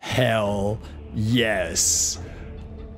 Hell yes.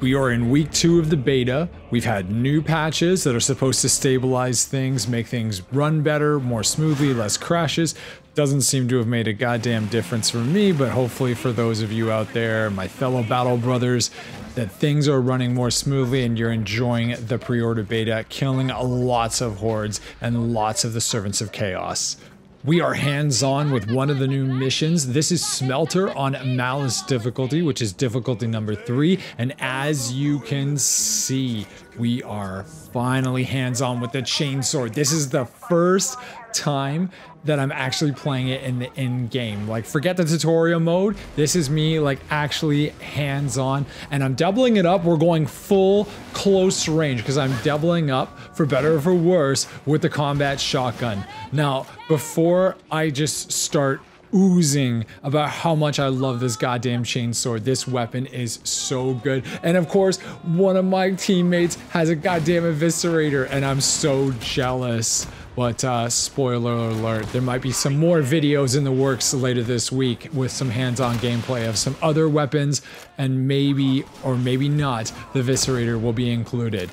We are in week two of the beta. We've had new patches that are supposed to stabilize things, make things run better, more smoothly, less crashes. Doesn't seem to have made a goddamn difference for me, but hopefully for those of you out there, my fellow battle brothers, that things are running more smoothly and you're enjoying the pre-order beta, killing lots of hordes and lots of the servants of chaos. We are hands-on with one of the new missions. This is Smelter on Malice difficulty, which is difficulty number three. And as you can see, we are finally hands-on with the chainsword. This is the first time that I'm actually playing it in the in-game. Like, forget the tutorial mode. This is me, like, actually hands-on. And I'm doubling it up. We're going full close range because I'm doubling up, for better or for worse, with the combat shotgun. Now, before I just start oozing about how much I love this goddamn chainsword. This weapon is so good. And of course, one of my teammates has a goddamn eviscerator and I'm so jealous. But uh, spoiler alert, there might be some more videos in the works later this week with some hands-on gameplay of some other weapons and maybe, or maybe not, the Eviscerator will be included.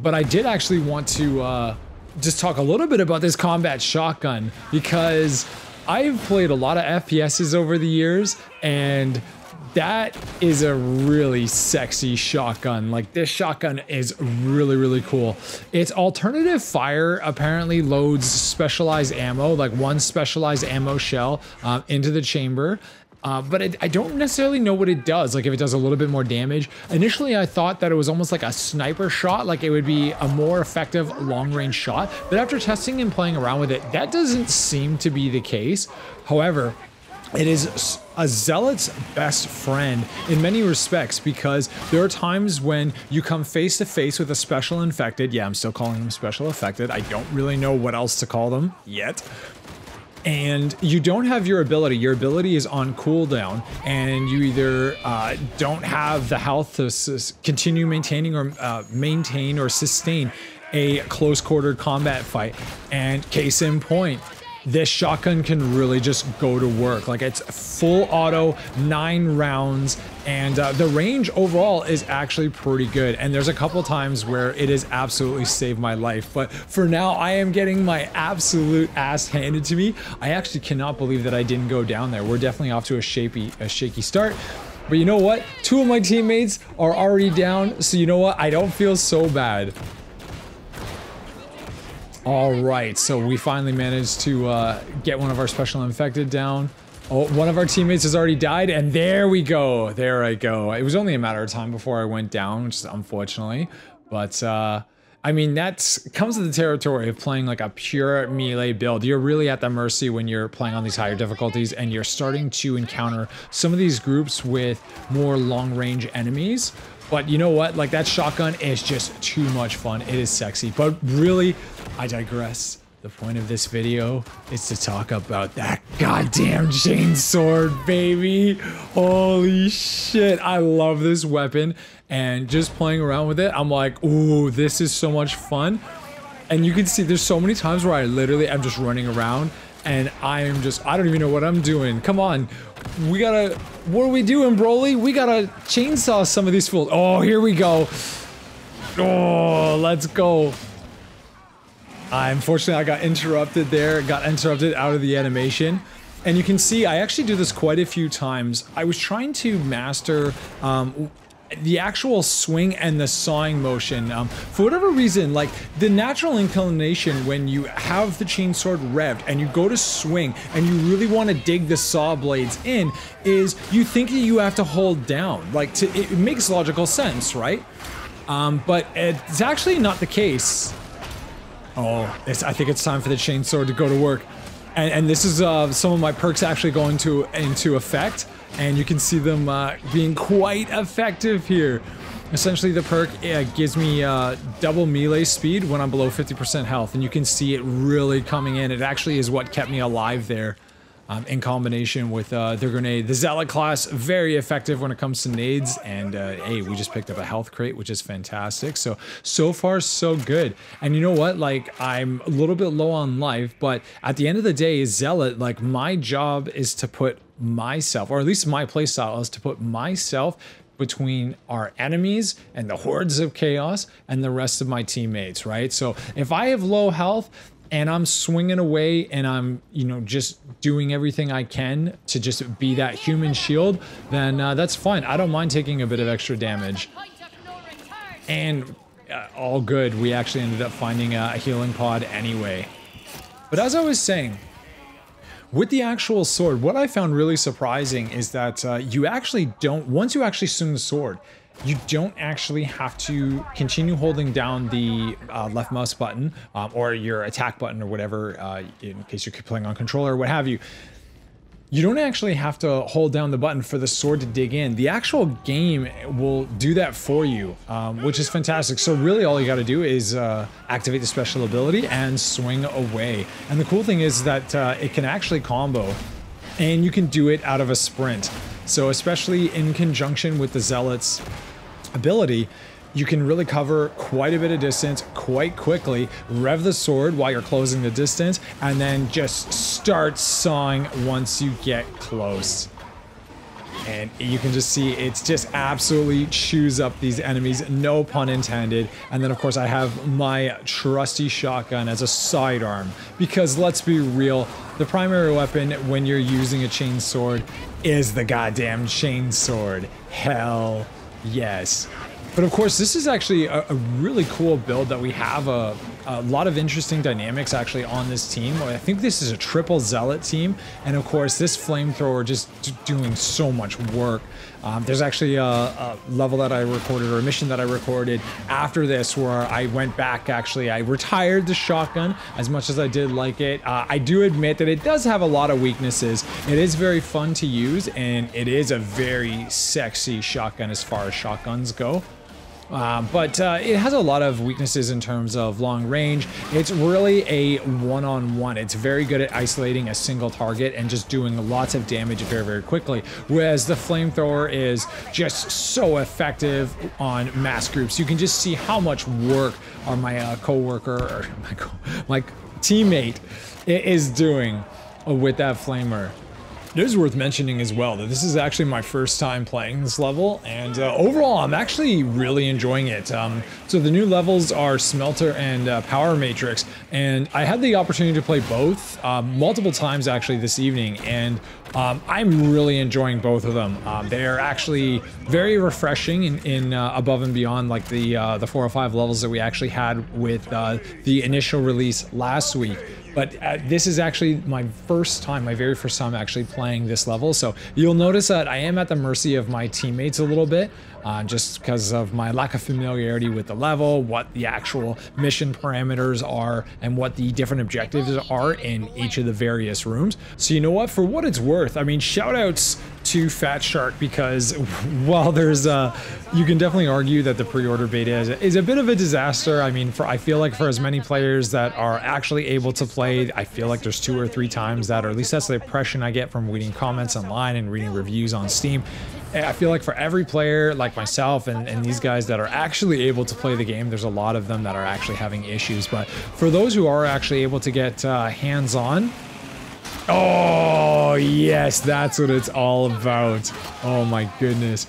But I did actually want to uh, just talk a little bit about this combat shotgun because I've played a lot of FPSs over the years and that is a really sexy shotgun. Like this shotgun is really, really cool. Its alternative fire apparently loads specialized ammo, like one specialized ammo shell um, into the chamber. Uh, but it, I don't necessarily know what it does, like if it does a little bit more damage. Initially, I thought that it was almost like a sniper shot, like it would be a more effective long-range shot. But after testing and playing around with it, that doesn't seem to be the case. However, it is a zealot's best friend in many respects because there are times when you come face to face with a special infected. Yeah, I'm still calling them special affected. I don't really know what else to call them yet. And you don't have your ability. Your ability is on cooldown, and you either uh, don't have the health to continue maintaining or uh, maintain or sustain a close quarter combat fight. And case in point, this shotgun can really just go to work. Like it's full auto, nine rounds, and uh, the range overall is actually pretty good. And there's a couple times where it has absolutely saved my life. But for now, I am getting my absolute ass handed to me. I actually cannot believe that I didn't go down there. We're definitely off to a shaky, a shaky start. But you know what? Two of my teammates are already down, so you know what? I don't feel so bad. All right, so we finally managed to uh, get one of our special infected down. Oh, one of our teammates has already died, and there we go. There I go. It was only a matter of time before I went down, which is unfortunately. But, uh, I mean, that comes to the territory of playing like a pure melee build. You're really at the mercy when you're playing on these higher difficulties, and you're starting to encounter some of these groups with more long-range enemies. But you know what? Like, that shotgun is just too much fun. It is sexy. But really, I digress. The point of this video is to talk about that goddamn chain sword, baby. Holy shit, I love this weapon. And just playing around with it, I'm like, ooh, this is so much fun. And you can see there's so many times where I literally am just running around and I am just, I don't even know what I'm doing. Come on. We gotta, what are we doing, Broly? We gotta chainsaw some of these fools. Oh, here we go. Oh, let's go. Uh, unfortunately, I got interrupted there, got interrupted out of the animation. And you can see I actually do this quite a few times. I was trying to master um, the actual swing and the sawing motion. Um, for whatever reason, like the natural inclination when you have the chainsword revved and you go to swing and you really want to dig the saw blades in is you think that you have to hold down. Like to, it makes logical sense, right? Um, but it's actually not the case. Oh, I think it's time for the chainsword to go to work. And, and this is uh, some of my perks actually going to into effect. And you can see them uh, being quite effective here. Essentially, the perk uh, gives me uh, double melee speed when I'm below 50% health. And you can see it really coming in. It actually is what kept me alive there. Um, in combination with uh, their grenade. The Zealot class, very effective when it comes to nades. And uh, hey, we just picked up a health crate, which is fantastic. So, so far, so good. And you know what? Like, I'm a little bit low on life, but at the end of the day, Zealot, like, my job is to put myself, or at least my playstyle is to put myself between our enemies and the hordes of chaos and the rest of my teammates, right? So if I have low health, and I'm swinging away and I'm, you know, just doing everything I can to just be that human shield, then uh, that's fine. I don't mind taking a bit of extra damage. And uh, all good. We actually ended up finding a, healing pod anyway. But as I was saying, with the actual sword, what I found really surprising is that uh, you actually don't, once you actually swing the sword, you don't actually have to continue holding down the uh, left mouse button um, or your attack button or whatever, uh, in case you're playing on controller or what have you. You don't actually have to hold down the button for the sword to dig in. The actual game will do that for you, um, which is fantastic. So really all you got to do is uh, activate the special ability and swing away. And the cool thing is that uh, it can actually combo and you can do it out of a sprint. So especially in conjunction with the Zealot's ability, you can really cover quite a bit of distance quite quickly, rev the sword while you're closing the distance, and then just start sawing once you get close. And you can just see it's just absolutely chews up these enemies, no pun intended. And then of course I have my trusty shotgun as a sidearm because let's be real, the primary weapon when you're using a chain sword is the goddamn chain sword. Hell yes. But of course, this is actually a, a really cool build that we have a, a, lot of interesting dynamics actually on this team. I think this is a triple zealot team. And of course, this flamethrower just doing so much work. Um, there's actually a, a, level that I recorded or a mission that I recorded after this where I went back actually. I retired the shotgun as much as I did like it. Uh, I do admit that it does have a lot of weaknesses. It is very fun to use and it is a very sexy shotgun as far as shotguns go. Uh, but uh, it has a lot of weaknesses in terms of long range. It's really a one-on-one. -on -one. It's very good at isolating a single target and just doing lots of damage very, very quickly. Whereas the flamethrower is just so effective on mass groups. You can just see how much work our my uh, co-worker or my, co my teammate is doing with that flamer. It is worth mentioning as well that this is actually my first time playing this level, and uh, overall I'm actually really enjoying it. Um, so the new levels are Smelter and uh, Power Matrix, and I had the opportunity to play both um, multiple times actually this evening, and um, I'm really enjoying both of them. Um, they're actually very refreshing in, in uh, above and beyond like the uh, the four or five levels that we actually had with uh, the initial release last week. But uh, this is actually my first time, my very first time actually playing this level. So you'll notice that I am at the mercy of my teammates a little bit uh, just because of my lack of familiarity with the level, what the actual mission parameters are, and what the different objectives are in each of the various rooms. So you know what, for what it's worth, I mean, shoutouts to Fatshark because while there's uh you can definitely argue that the pre-order beta is, is a bit of a disaster. I mean, for I feel like for as many players that are actually able to play, I feel like there's two or three times that, or at least that's the impression I get from reading comments online and reading reviews on Steam. I feel like for every player like myself and, and these guys that are actually able to play the game, there's a lot of them that are actually having issues. But for those who are actually able to get uh, hands-on, oh yes, that's what it's all about. Oh my goodness.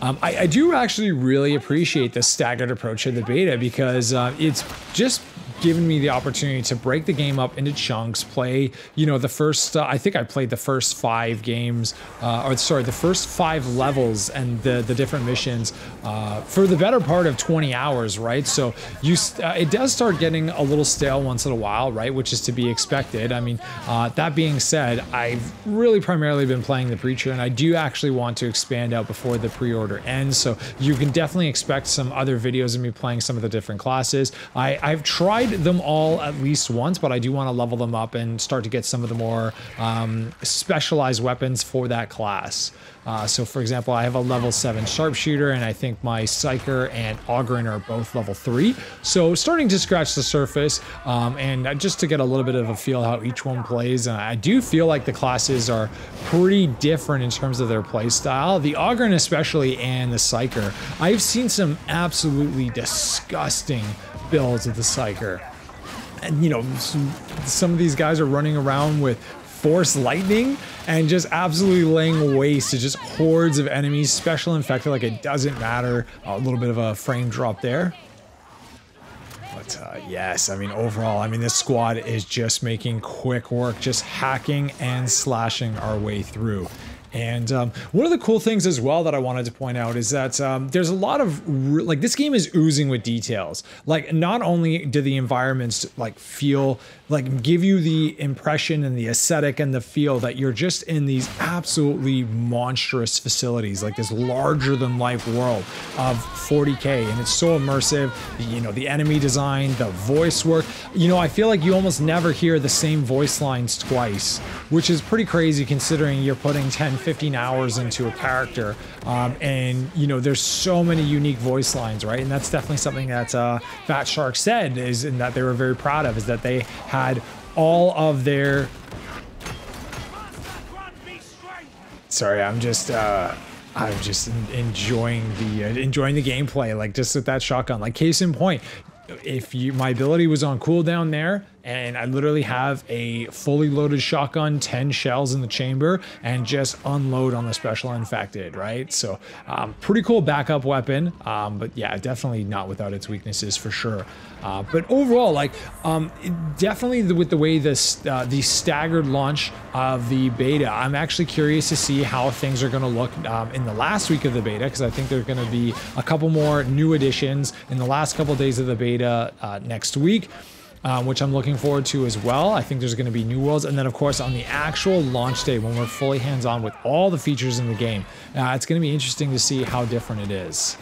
Um, I, I, do actually really appreciate the staggered approach to the beta because uh, it's just given me the opportunity to break the game up into chunks, play, you know, the first, uh, I think I played the first five games, uh, or sorry, the first five levels and the, the different missions uh, for the better part of 20 hours, right? So you, uh, it does start getting a little stale once in a while, right? Which is to be expected. I mean, uh, that being said, I've really primarily been playing the Preacher and I do actually want to expand out before the pre-order ends. So you can definitely expect some other videos of me playing some of the different classes. I, I've tried tried them all at least once, but I do want to level them up and start to get some of the more um, specialized weapons for that class. Uh, so for example, I have a level 7 sharpshooter and I think my Psyker and Ogryn are both level 3. So starting to scratch the surface um, and just to get a little bit of a feel how each one plays. I do feel like the classes are pretty different in terms of their play style. The Ogryn especially and the Psyker. I've seen some absolutely disgusting builds of the Psyker. And you know, some, some of these guys are running around with force lightning and just absolutely laying waste to just hordes of enemies, special infected like it doesn't matter. A little bit of a frame drop there. But uh, yes, I mean, overall, I mean, this squad is just making quick work, just hacking and slashing our way through. And um, one of the cool things as well that I wanted to point out is that um, there's a lot of like this game is oozing with details. Like not only do the environments like feel like give you the impression and the aesthetic and the feel that you're just in these absolutely monstrous facilities, like this larger than life world of 40k, and it's so immersive. You know, the enemy design, the voice work. You know, I feel like you almost never hear the same voice lines twice, which is pretty crazy considering you're putting 10, 15 hours into a character. Um, and you know, there's so many unique voice lines, right? And that's definitely something that uh, Fatshark said is, and that they were very proud of, is that they had all of their. Sorry, I'm just. Uh, I'm just enjoying the uh, enjoying the gameplay, like just with that shotgun. Like case in point, if you my ability was on cooldown there, and I literally have a fully loaded shotgun, 10 shells in the chamber, and just unload on the special infected, right? So um, pretty cool backup weapon, um, but yeah, definitely not without its weaknesses for sure. Uh, but overall, like um, definitely with the way this uh, the staggered launch of the beta, I'm actually curious to see how things are going to look um, in the last week of the beta because I think there's going to be a couple more new additions in the last couple days of the beta uh, next week um, which I'm looking forward to as well. I think there's going to be new worlds. And then, of course, on the actual launch day, when we're fully hands on with all the features in the game, uh, it's going to be interesting to see how different it is.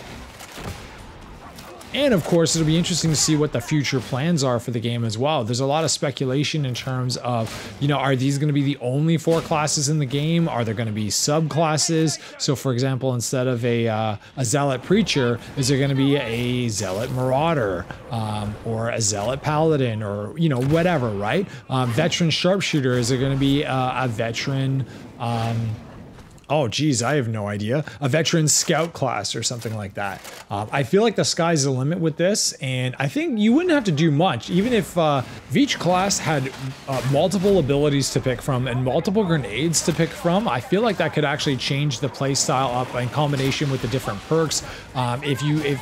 And of course, it'll be interesting to see what the future plans are for the game as well. There's a lot of speculation in terms of, you know, are these going to be the only four classes in the game? Are there going to be subclasses? So, for example, instead of a, uh, a zealot preacher, is there going to be a zealot marauder um, or a zealot paladin or, you know, whatever, right? Um, veteran sharpshooter, is there going to be uh, a veteran? Um, oh geez, I have no idea, a veteran scout class or something like that. Um, I feel like the sky's the limit with this, and I think you wouldn't have to do much. Even if uh, each class had uh, multiple abilities to pick from and multiple grenades to pick from, I feel like that could actually change the playstyle up in combination with the different perks. Um, if you if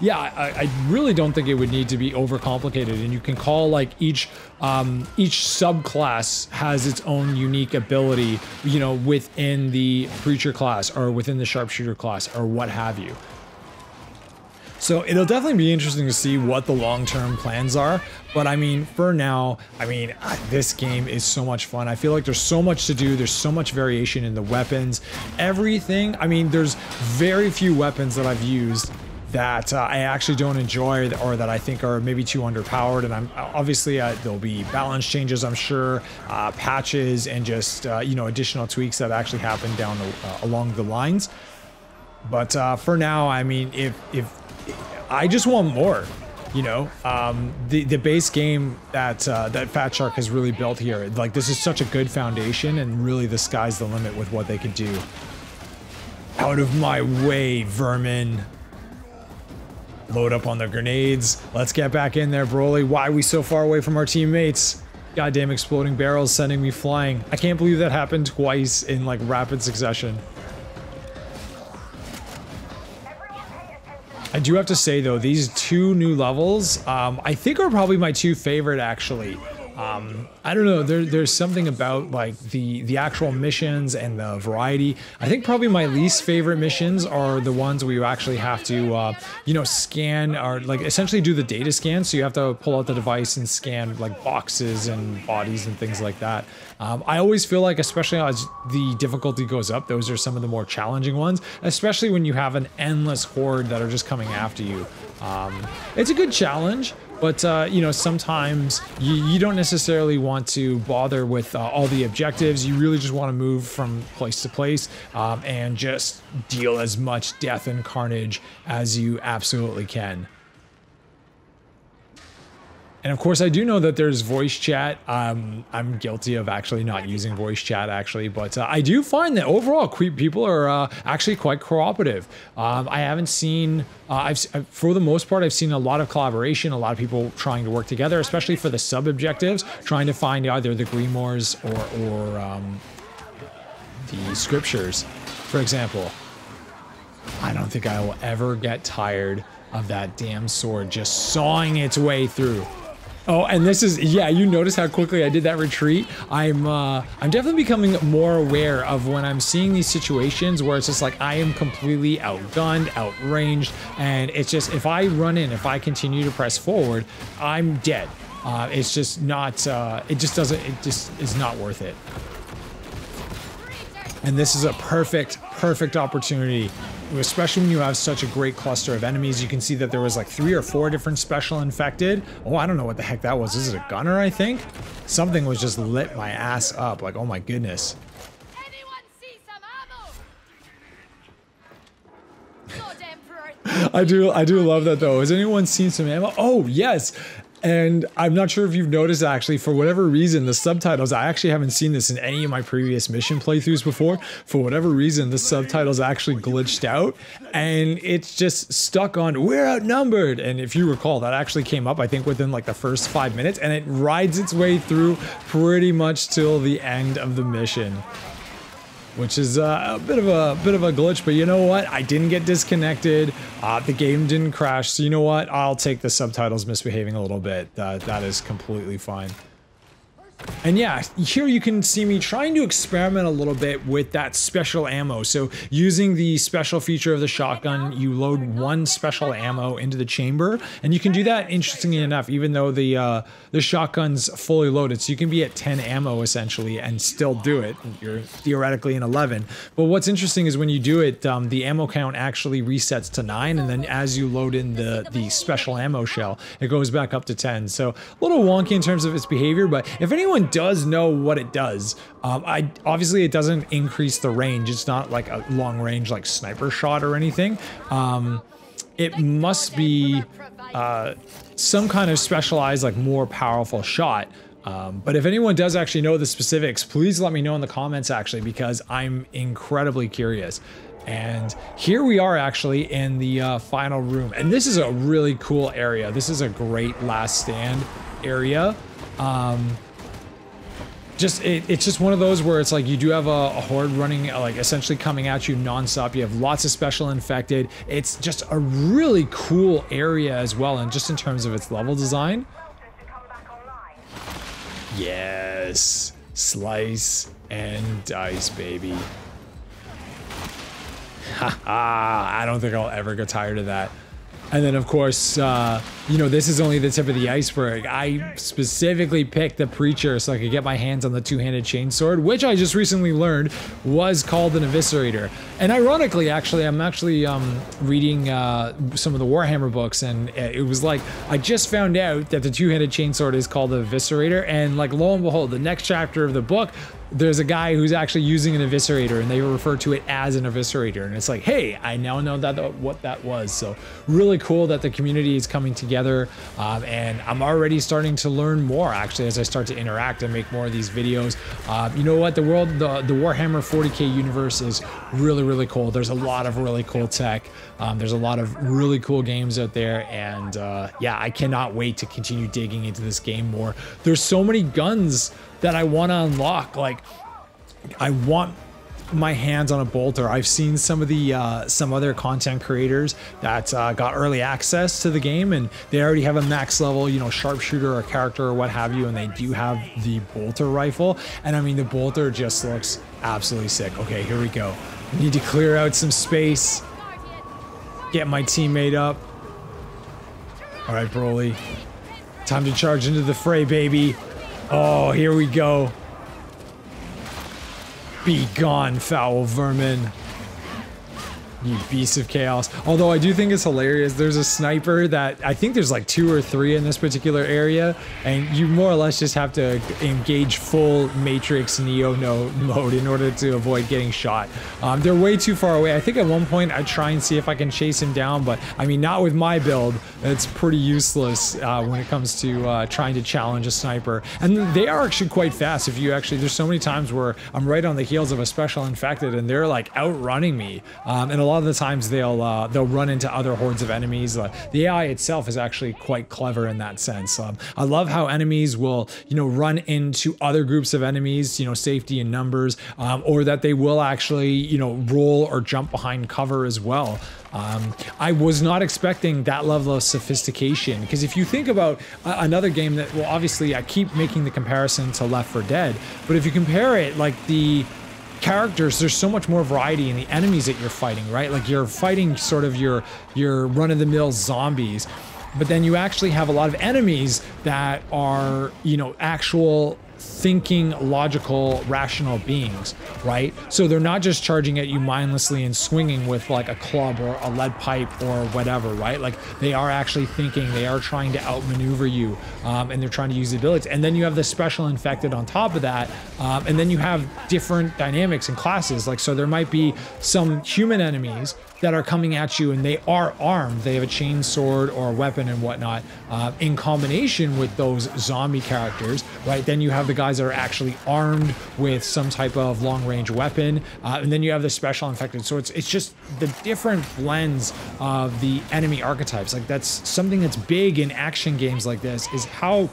yeah, I, I, really don't think it would need to be overcomplicated, and you can call like each um, each subclass has its own unique ability, you know, within the preacher class or within the sharpshooter class or what have you. So it'll definitely be interesting to see what the long-term plans are. But I mean, for now, I mean, this game is so much fun. I feel like there's so much to do. There's so much variation in the weapons. Everything, I mean, there's very few weapons that I've used that uh, I actually don't enjoy or that I think are maybe too underpowered. And I'm obviously uh, there'll be balance changes, I'm sure, uh, patches, and just uh, you know additional tweaks that actually happen down the, uh, along the lines. But uh, for now, I mean, if if I just want more, you know, um, the the base game that that Fatshark has really built here, like this is such a good foundation, and really the sky's the limit with what they could do. Out of my way, vermin. Load up on the grenades. Let's get back in there, Broly. Why are we so far away from our teammates? Goddamn exploding barrels sending me flying. I can't believe that happened twice in like rapid succession. I do have to say though, these two new levels, um, I think are probably my two favorite actually. Um, I don't know. There, there's something about like the the actual missions and the variety. I think probably my least favorite missions are the ones where you actually have to, uh, you know, scan or like essentially do the data scan. So you have to pull out the device and scan like boxes and bodies and things like that. Um, I always feel like, especially as the difficulty goes up, those are some of the more challenging ones. Especially when you have an endless horde that are just coming after you. Um, it's a good challenge, but uh, you know sometimes you, you, don't necessarily want to bother with uh, all the objectives. You really just want to move from place to place um, and just deal as much death and carnage as you absolutely can. And of course, I do know that there's voice chat. Um, I'm guilty of actually not using voice chat, actually, but uh, I do find that overall, people are uh, actually quite cooperative. Um, I haven't seen, uh, I've for the most part, I've seen a lot of collaboration, a lot of people trying to work together, especially for the sub objectives, trying to find either the grimoires or, or um, the scriptures. For example, I don't think I will ever get tired of that damn sword just sawing its way through. Oh, and this is yeah. You notice how quickly I did that retreat. I'm uh, I'm definitely becoming more aware of when I'm seeing these situations where it's just like I am completely outgunned, outranged, and it's just if I run in, if I continue to press forward, I'm dead. Uh, it's just not. Uh, it just doesn't. It just is not worth it. And this is a perfect, perfect opportunity especially when you have such a great cluster of enemies. You can see that there was like three or four different special infected. Oh, I don't know what the heck that was. Is it a gunner, I think? Something was just lit my ass up. Like, oh my goodness. I do I do love that though. Has anyone seen some ammo? Oh yes. And I'm not sure if you've noticed actually, for whatever reason, the subtitles, I actually haven't seen this in any of my previous mission playthroughs before. For whatever reason, the subtitles actually glitched out and it's just stuck on, we're outnumbered. And if you recall, that actually came up, I think, within like the first five minutes and it rides its way through pretty much till the end of the mission which is uh, a bit of a bit of a glitch. But you know what? I didn't get disconnected. Uh, the game didn't crash. So you know what? I'll take the subtitles misbehaving a little bit. Uh, that is completely fine. And yeah, here you can see me trying to experiment a little bit with that special ammo. So using the special feature of the shotgun, you load one special ammo into the chamber, and you can do that interestingly enough, even though the uh, the shotgun's fully loaded. So you can be at 10 ammo essentially and still do it. You're theoretically in 11. But what's interesting is when you do it, um, the ammo count actually resets to nine, and then as you load in the the special ammo shell, it goes back up to 10. So a little wonky in terms of its behavior, but if anyone does know what it does. Um, I obviously it doesn't increase the range. It's not like a long range like sniper shot or anything. Um, it must be uh, some kind of specialized like more powerful shot. Um, but if anyone does actually know the specifics, please let me know in the comments actually because I'm incredibly curious. And here we are actually in the uh, final room. And this is a really cool area. This is a great last stand area. Um, just it, it's just one of those where it's like you do have a, a, horde running like essentially coming at you nonstop. You have lots of special infected. It's just a really cool area as well and just in terms of its level design. Yes. Slice and dice baby. Ha I don't think I'll ever get tired of that. And then, of course, uh, you know, this is only the tip of the iceberg. I specifically picked the Preacher so I could get my hands on the two-handed chainsword, which I just recently learned was called an Eviscerator. And ironically, actually, I'm actually um, reading uh, some of the Warhammer books, and it was like, I just found out that the two-handed chainsword is called the Eviscerator, and like, lo and behold, the next chapter of the book there's a guy who's actually using an eviscerator and they refer to it as an eviscerator and it's like hey i now know that what that was so really cool that the community is coming together um, and i'm already starting to learn more actually as i start to interact and make more of these videos. Uh, you know what? The world the, the warhammer 40k universe is really really cool. There's a lot of really cool tech. Um, there's a lot of really cool games out there and uh, yeah i cannot wait to continue digging into this game more. There's so many guns that I want to unlock. Like, I want my hands on a bolter. I've seen some of the uh, some other content creators that uh, got early access to the game, and they already have a max level, you know, sharpshooter or character or what have you, and they do have the bolter rifle. And I mean, the bolter just looks absolutely sick. Okay, here we go. I need to clear out some space. Get my teammate up. All right, Broly. Time to charge into the fray, baby. Oh, here we go. Be gone, foul vermin. You beast of chaos. Although I do think it's hilarious. There's a sniper that I think there's like two or three in this particular area, and you more or less just have to engage full Matrix Neo no mode in order to avoid getting shot. Um, they're way too far away. I think at one point I'd try and see if I can chase him down, but I mean, not with my build. It's pretty useless uh, when it comes to uh, trying to challenge a sniper. And they are actually quite fast. If you actually, there's so many times where I'm right on the heels of a special infected, and they're like outrunning me. Um, and lot of the times they'll uh, they'll run into other hordes of enemies. Uh, the AI itself is actually quite clever in that sense. Um, I love how enemies will you know run into other groups of enemies, you know safety in numbers, um, or that they will actually you know roll or jump behind cover as well. Um, I was not expecting that level of sophistication because if you think about uh, another game that, well, obviously I keep making the comparison to Left 4 Dead, but if you compare it, like the characters there's so much more variety in the enemies that you're fighting right? Like you're fighting sort of your your run-of-the-mill zombies but then you actually have a lot of enemies that are you know actual thinking, logical, rational beings, right? So they're not just charging at you mindlessly and swinging with like a club or a lead pipe or whatever, right? Like they are actually thinking, they are trying to outmaneuver you, um, and they're trying to use the abilities. And then you have the special infected on top of that, um, and then you have different dynamics and classes. Like so, there might be some human enemies that are coming at you and they are armed. They have a chain sword or a weapon and whatnot uh, in combination with those zombie characters, right? Then you have the guys that are actually armed with some type of long range weapon. Uh, and then you have the special infected. So it's, it's just the different blends of the enemy archetypes. Like that's something that's big in action games like this is how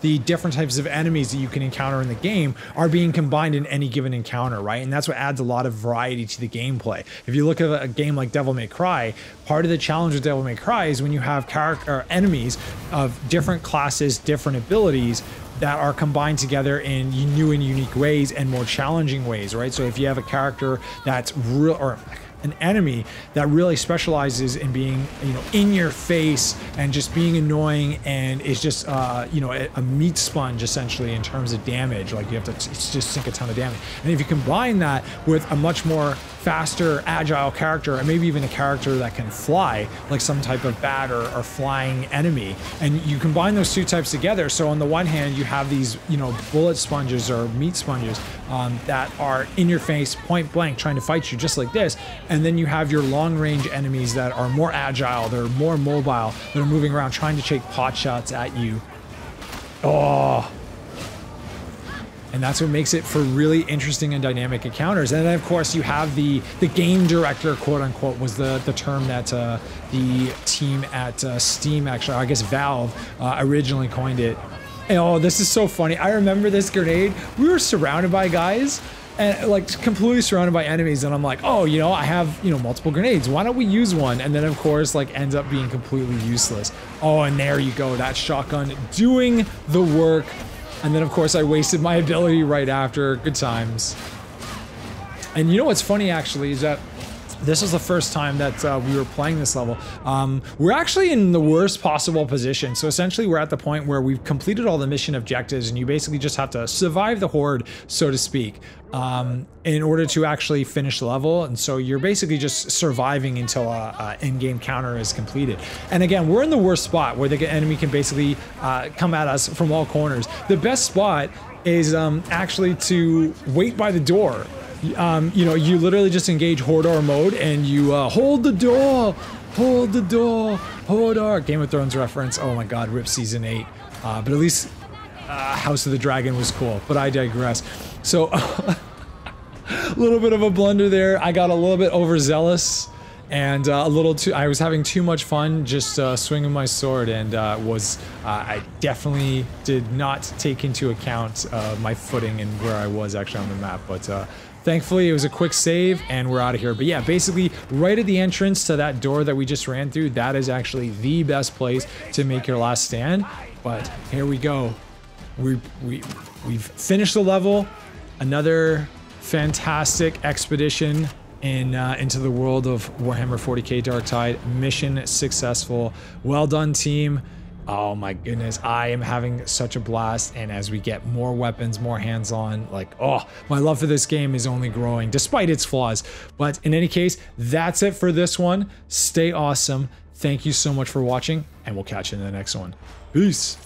the different types of enemies that you can encounter in the game are being combined in any given encounter, right? And that's what adds a lot of variety to the gameplay. If you look at a game like Devil May Cry, part of the challenge with Devil May Cry is when you have character enemies of different classes, different abilities that are combined together in new and unique ways and more challenging ways, right? So if you have a character that's real or an enemy that really specializes in being, you know, in your face and just being annoying and is just, uh, you know, a, a, meat sponge essentially in terms of damage. Like you have to just sink a ton of damage. And if you combine that with a much more faster, agile character, and maybe even a character that can fly, like some type of bat or, or flying enemy. And you combine those two types together. So on the one hand, you have these, you know, bullet sponges or meat sponges um, that are in your face, point blank, trying to fight you just like this. And then you have your long range enemies that are more agile, they're more mobile, that are moving around trying to take pot shots at you. Oh, and that's what makes it for really interesting and dynamic encounters. And then of course you have the the game director, quote unquote, was the the term that uh, the team at uh, Steam actually, I guess Valve, uh, originally coined it. And, oh, this is so funny. I remember this grenade. We were surrounded by guys and like completely surrounded by enemies and i'm like oh you know i have you know multiple grenades why don't we use one and then of course like ends up being completely useless oh and there you go that shotgun doing the work and then, of course, I wasted my ability right after. Good times. And you know what's funny, actually, is that this was the first time that uh, we were playing this level. Um, we're actually in the worst possible position. So essentially we're at the point where we've completed all the mission objectives and you basically just have to survive the horde, so to speak, um, in order to actually finish the level. And so you're basically just surviving until a, a in-game counter is completed. And again, we're in the worst spot where the enemy can basically uh, come at us from all corners. The best spot is um, actually to wait by the door um, you know, you literally just engage Hodor mode and you uh, hold the door, hold the door, Hodor. Game of Thrones reference. Oh my God, rip season eight. Uh, but at least uh, House of the Dragon was cool. But I digress. So a little bit of a blunder there. I got a little bit overzealous and uh, a little too i was having too much fun just uh, swinging my sword and uh, was uh, i definitely did not take into account uh, my footing and where i was actually on the map but uh, Thankfully, it was a quick save and we're out of here. But yeah, basically right at the entrance to that door that we just ran through, that is actually the best place to make your last stand. But here we go. We, we, we've finished the level. Another fantastic expedition in uh, into the world of Warhammer 40k Darktide. Mission successful. Well done, team. Oh my goodness, I am having such a blast. And as we get more weapons, more hands on, like, oh, my love for this game is only growing despite its flaws. But in any case, that's it for this one. Stay awesome. Thank you so much for watching, and we'll catch you in the next one. Peace.